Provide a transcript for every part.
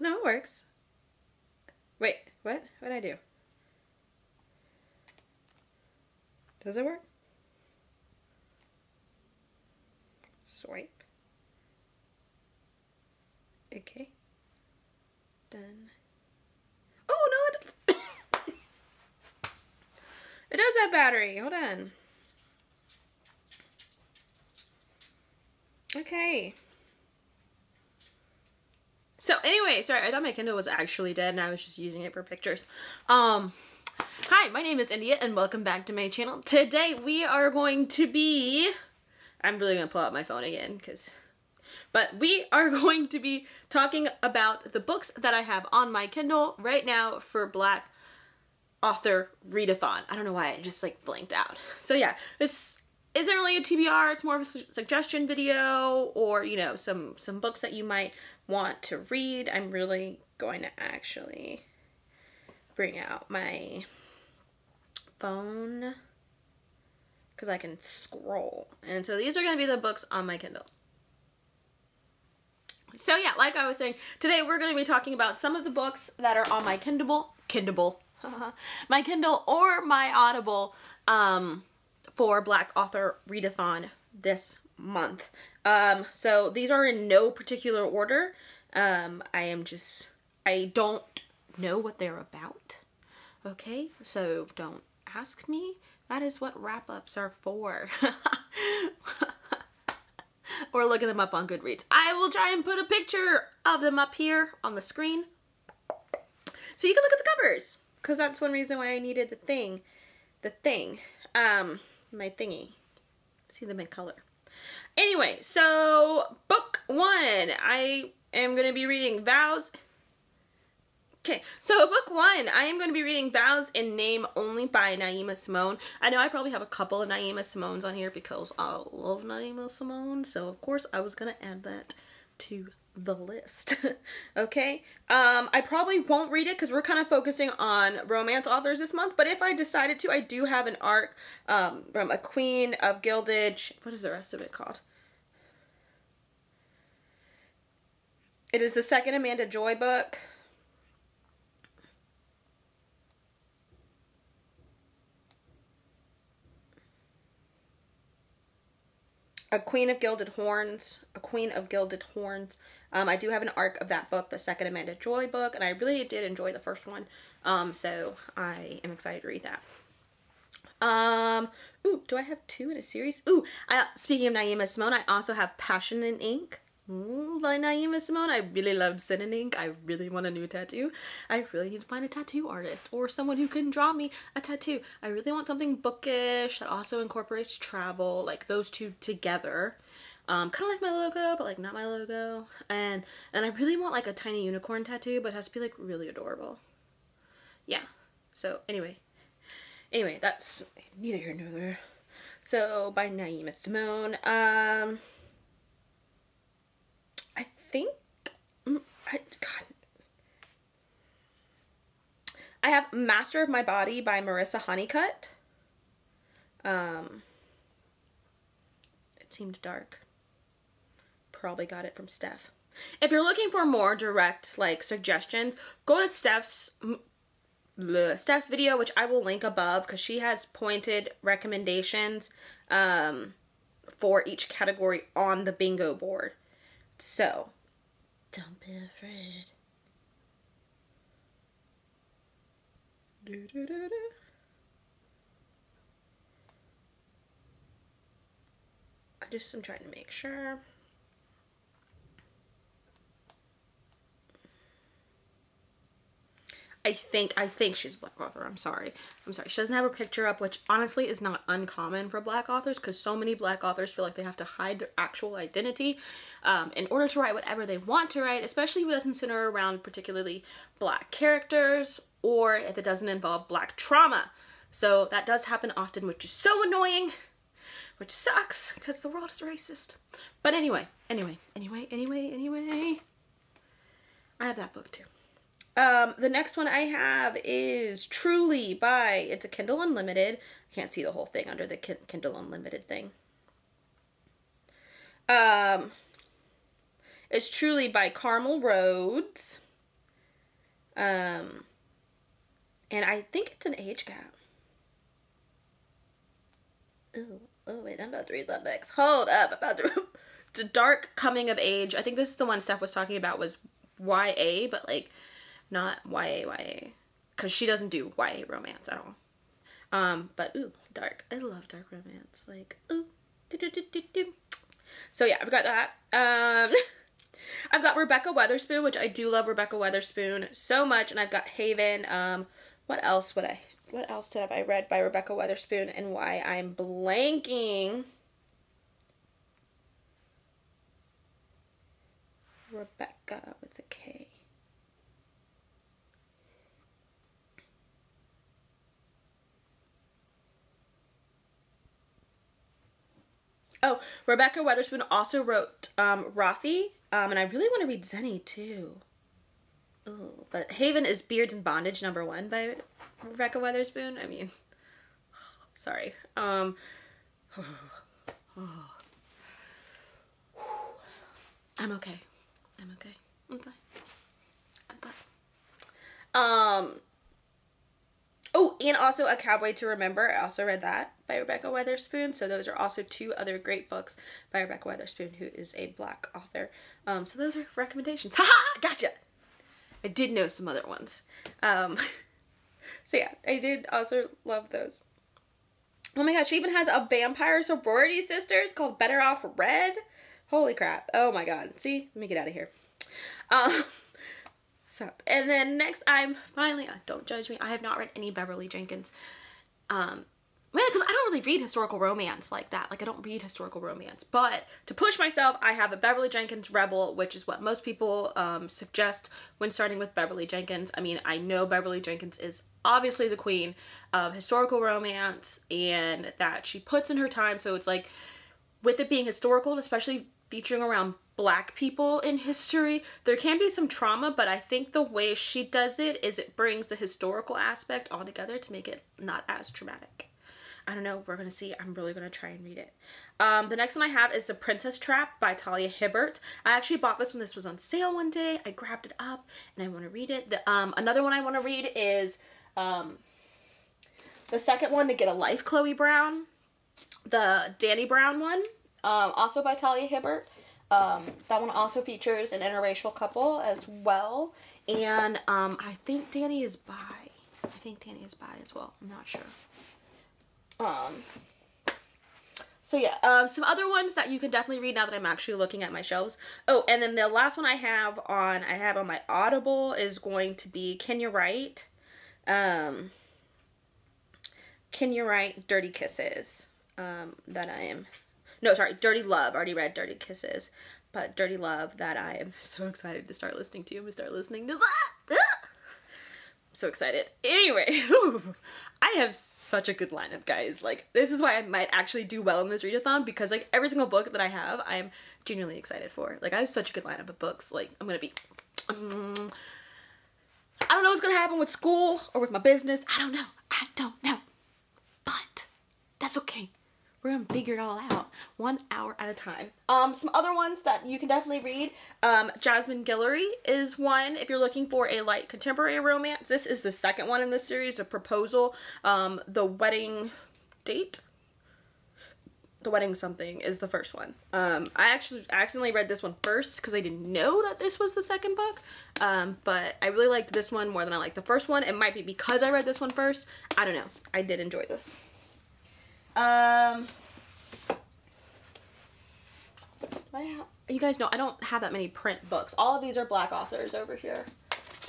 no, it works. Wait, what? What did I do? Does it work? Swipe. Okay. Done. Oh, no, it, it does have battery. Hold on. Okay. So anyway, sorry, I thought my Kindle was actually dead and I was just using it for pictures. Um, hi, my name is India and welcome back to my channel. Today we are going to be, I'm really to pull out my phone again because, but we are going to be talking about the books that I have on my Kindle right now for Black author readathon. I don't know why I just like blanked out. So yeah, this isn't really a TBR, it's more of a su suggestion video or, you know, some, some books that you might want to read. I'm really going to actually bring out my phone because I can scroll. And so these are going to be the books on my Kindle. So yeah, like I was saying, today we're going to be talking about some of the books that are on my Kindle, Kindle, my Kindle or my Audible um, for Black Author Readathon this month. Um, so these are in no particular order. Um, I am just, I don't know what they're about. Okay, so don't ask me. That is what wrap-ups are for. or looking them up on Goodreads. I will try and put a picture of them up here on the screen so you can look at the covers because that's one reason why I needed the thing, the thing. Um, my thingy. See them in color. Anyway, so book one. I am going to be reading Vows. Okay, so book one, I am going to be reading Vows in Name Only by Naima Simone. I know I probably have a couple of Naima Simones on here because I love Naima Simone. So, of course, I was going to add that to the list. okay, um, I probably won't read it because we're kind of focusing on romance authors this month, but if I decided to, I do have an arc um, from A Queen of Gilded, what is the rest of it called? It is the second Amanda Joy book. A Queen of Gilded Horns, A Queen of Gilded Horns. Um, I do have an arc of that book, the second Amanda Joy book, and I really did enjoy the first one. Um, so I am excited to read that. Um, ooh, do I have two in a series? Ooh, I, speaking of Naima Simone, I also have Passion and Ink mm, by Naima Simone. I really loved Sin and Ink. I really want a new tattoo. I really need to find a tattoo artist or someone who can draw me a tattoo. I really want something bookish that also incorporates travel, like those two together um, kind of like my logo, but like not my logo. And and I really want like a tiny unicorn tattoo, but it has to be like really adorable. Yeah. So anyway, anyway, that's neither here nor there. So by Naima Simone. Um, think, mm, I. I have Master of My Body by Marissa Honeycutt. Um, it seemed dark probably got it from Steph. If you're looking for more direct like suggestions, go to Steph's bleh, Steph's video, which I will link above because she has pointed recommendations um, for each category on the bingo board. So, don't be afraid. Do, do, do, I just am trying to make sure. I think I think she's a black author. I'm sorry. I'm sorry. She doesn't have her picture up, which honestly is not uncommon for black authors because so many black authors feel like they have to hide their actual identity um, in order to write whatever they want to write, especially if it doesn't center around particularly black characters or if it doesn't involve black trauma. So that does happen often, which is so annoying, which sucks because the world is racist. But anyway, anyway, anyway, anyway, anyway, I have that book too. Um, the next one I have is Truly by, it's a Kindle Unlimited. I can't see the whole thing under the Kindle Unlimited thing. Um, it's Truly by Carmel Rhodes. Um, and I think it's an age gap. Oh, oh wait, I'm about to read that next. Hold up, I'm about to. it's a dark coming of age. I think this is the one Steph was talking about was YA, but like not YA YA, because she doesn't do YA romance at all. Um, but ooh, dark. I love dark romance. Like ooh, do do do do do. So yeah, I've got that. Um, I've got Rebekah Weatherspoon, which I do love Rebekah Weatherspoon so much, and I've got Haven. Um, what else would I? What else have I read by Rebekah Weatherspoon, and why I'm blanking? Rebecca with a K. Oh, Rebekah Weatherspoon also wrote um, Rafi, um, and I really want to read Xeni too. Ooh, but Haven is Beards and Bondage number one by Rebekah Weatherspoon. I mean, sorry. Um, I'm okay. I'm okay. I'm fine. I'm fine. Um, oh, and also A Cowboy to Remember. I also read that by Rebekah Weatherspoon. So those are also two other great books by Rebekah Weatherspoon, who is a black author. Um, so those are recommendations. Ha ha! gotcha. I did know some other ones. Um, so yeah, I did also love those. Oh my god, she even has a vampire sorority sisters called Better Off Red. Holy crap. Oh my god. See? Let me get out of here. Um, so, and then next I'm finally, uh, don't judge me, I have not read any Beverly Jenkins. Um, Man, because I don't really read historical romance like that. Like, I don't read historical romance. But to push myself, I have a Beverly Jenkins Rebel, which is what most people um, suggest when starting with Beverly Jenkins. I mean, I know Beverly Jenkins is obviously the queen of historical romance and that she puts in her time. So it's like, with it being historical, especially featuring around black people in history, there can be some trauma, but I think the way she does it is it brings the historical aspect all together to make it not as traumatic. I don't know. We're going to see. I'm really going to try and read it. Um, the next one I have is The Princess Trap by Talia Hibbert. I actually bought this when this was on sale one day. I grabbed it up and I want to read it. The, um, another one I want to read is um, the second one to get a life, Chloe Brown. The Dani Brown one, um, also by Talia Hibbert. Um, that one also features an interracial couple as well. And um, I think Dani is bi. I think Dani is bi as well. I'm not sure. Um, so yeah, um, some other ones that you can definitely read now that I'm actually looking at my shelves. Oh, and then the last one I have on, I have on my Audible is going to be Can You Write? Um, Can You Write Dirty Kisses? Um, that I am, no, sorry, Dirty Love. already read Dirty Kisses, but Dirty Love that I am so excited to start listening to. I'm gonna start listening to that. so excited. Anyway, I have such a good lineup, guys. Like, this is why I might actually do well in this readathon because, like, every single book that I have, I'm genuinely excited for. Like, I have such a good lineup of books. Like, I'm gonna be... Um, I don't know what's gonna happen with school or with my business. I don't know. I don't know. But that's okay. We're gonna figure it all out one hour at a time. Um, some other ones that you can definitely read. Um, Jasmine Guillory is one if you're looking for a light contemporary romance. This is the second one in this series, The Proposal. Um, the Wedding Date. The Wedding Something is the first one. Um, I actually accidentally read this one first because I didn't know that this was the second book. Um, but I really liked this one more than I liked the first one. It might be because I read this one first. I don't know. I did enjoy this. Um, you guys know I don't have that many print books. All of these are black authors over here.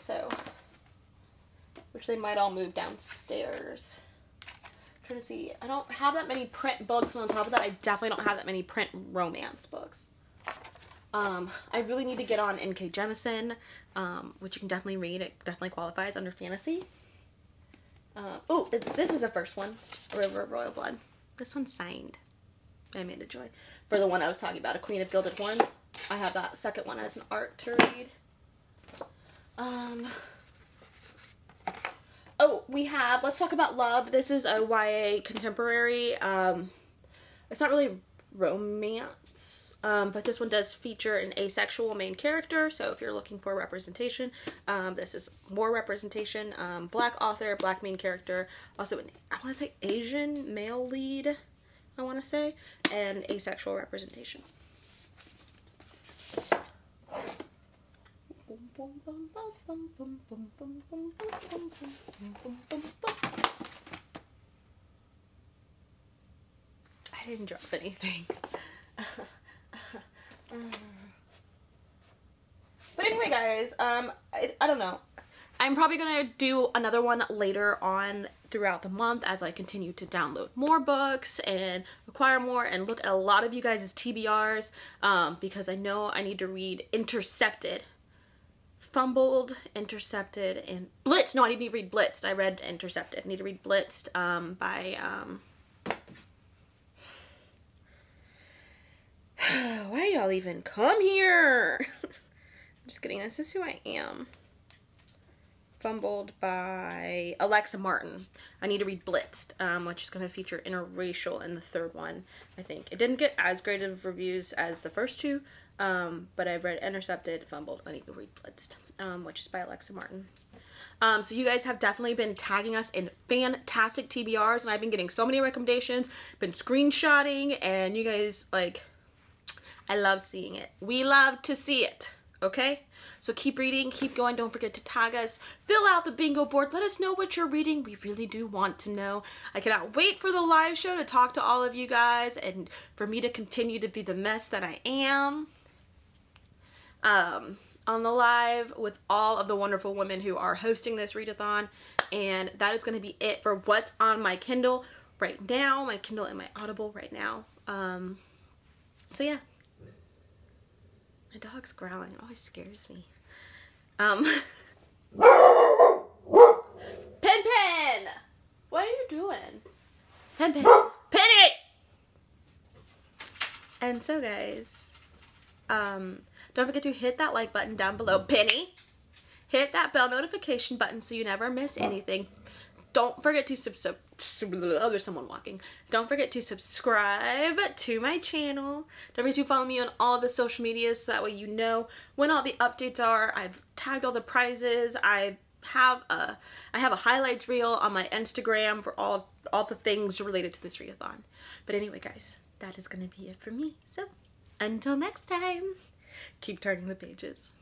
So, which they might all move downstairs. I'm trying to see. I don't have that many print books. And on top of that, I definitely don't have that many print romance books. Um, I really need to get on N.K. Jemisin, um, which you can definitely read. It definitely qualifies under fantasy. Uh, oh, it's this is the first one, River of Royal Blood. This one's signed by Amanda Joy. For the one I was talking about, A Queen of Gilded Horns, I have that second one as an art to read. Um, oh, we have, let's talk about Love. This is a YA contemporary. Um, it's not really romance. Um, but this one does feature an asexual main character, so if you're looking for representation, um, this is more representation. Um, black author, black main character, also an, I want to say Asian male lead, I want to say, and asexual representation. I didn't drop anything. but anyway, guys, um, I, I don't know. I'm probably going to do another one later on throughout the month as I continue to download more books and acquire more and look at a lot of you guys' TBRs um, because I know I need to read Intercepted. Fumbled, Intercepted, and Blitzed. No, I need to read Blitzed. I read Intercepted. I need to read Blitzed um, by... Um, Why y'all even come here? I'm just kidding. This is who I am. Fumbled by Alexa Martin. I need to read Blitzed, um, which is going to feature interracial in the third one, I think. It didn't get as great of reviews as the first two, um, but I've read Intercepted, Fumbled. I need to read Blitzed, um, which is by Alexa Martin. Um, so you guys have definitely been tagging us in fantastic TBRs, and I've been getting so many recommendations, been screenshotting, and you guys, like, I love seeing it. We love to see it, okay? So keep reading, keep going. Don't forget to tag us. Fill out the bingo board. Let us know what you're reading. We really do want to know. I cannot wait for the live show to talk to all of you guys and for me to continue to be the mess that I am. Um, on the live with all of the wonderful women who are hosting this readathon. And that is going to be it for what's on my Kindle right now, my Kindle and my Audible right now. Um, so yeah. My dog's growling. It always scares me. Um. Pen Pen! What are you doing? Pen Pen. Penny! And so guys, um, don't forget to hit that like button down below. Penny! Hit that bell notification button so you never miss anything. Don't forget to sub, sub oh, there's someone walking. Don't forget to subscribe to my channel. Don't forget to follow me on all the social medias so that way you know when all the updates are. I've tagged all the prizes. I have a I have a highlights reel on my Instagram for all all the things related to this readathon. But anyway, guys, that is going to be it for me. So, until next time, keep turning the pages.